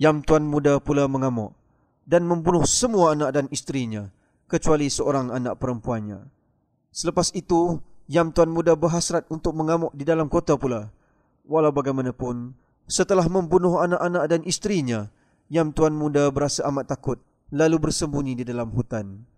Yam Tuan muda pula mengamuk dan membunuh semua anak dan isterinya kecuali seorang anak perempuannya. Selepas itu, Yam Tuan muda berhasrat untuk mengamuk di dalam kota pula. Walau bagaimanapun, setelah membunuh anak-anak dan isterinya, Yam Tuan muda berasa amat takut lalu bersembunyi di dalam hutan.